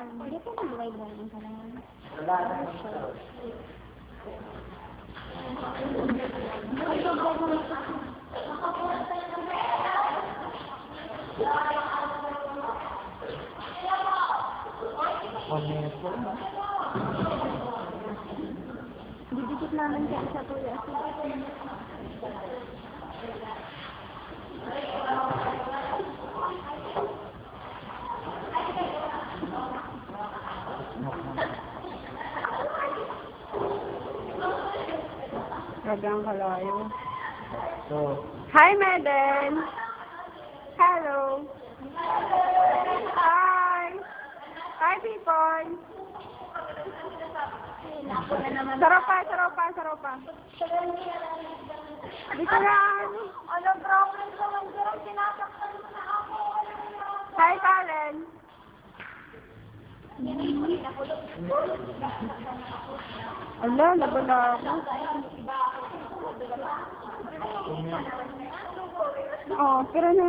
Hindi ko nag-live-live ka na. One minute po. Didikit namin siya sa kuya. Gagang kalayo. So, Hi, Meden! Hello! Hi! Hi, people! Sarap pa, sarap pa, sarap pa. Dito lang! Ano problem Ala, nabala ako. Oo, pero na.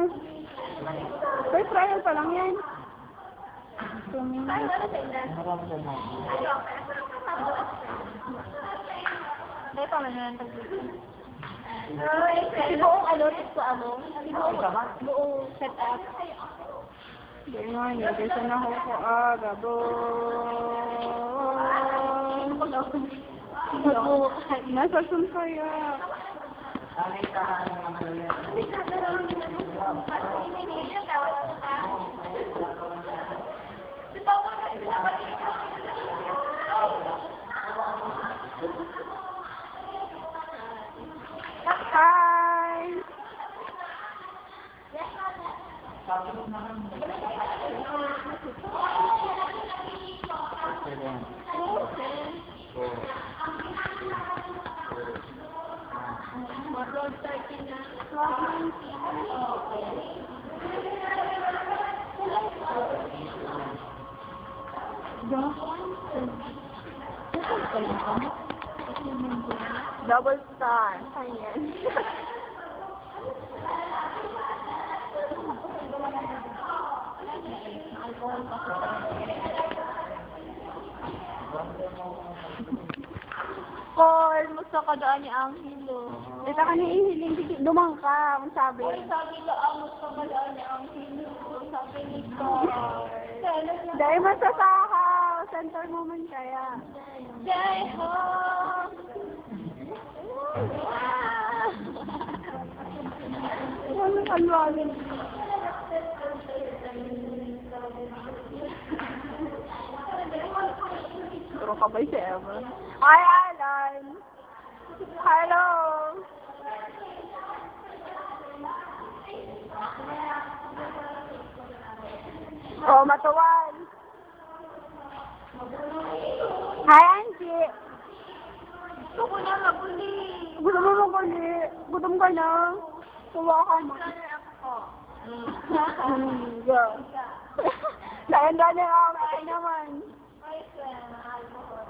First trial pa lang yan. Hindi pa man naman Si buong ano, sa ano? Buong set up. Nga, hindi sa na ako ko agabo. Nasa sun kaya. Hi! Double star. 太严。Paul, musta ka daan ni Angelo? Ito ka niihiling, lumang ka, ang sabi. Uy, sabi ka, ang musta ka daan ni Angelo? Sabi ni Carl. Dahil masasahaw, center moment kaya. Jai ho! Ano kalwalin? Turo ka ba si Emma? Hi, Alan! Hello! Oh, matuwan! Hi, Angie! Gusto ko na mabuli. Gusto mo maguli? Gutom ka na? Tuwa ka mo. Go. Dahil dahil ako kain naman. Ay, alcohol.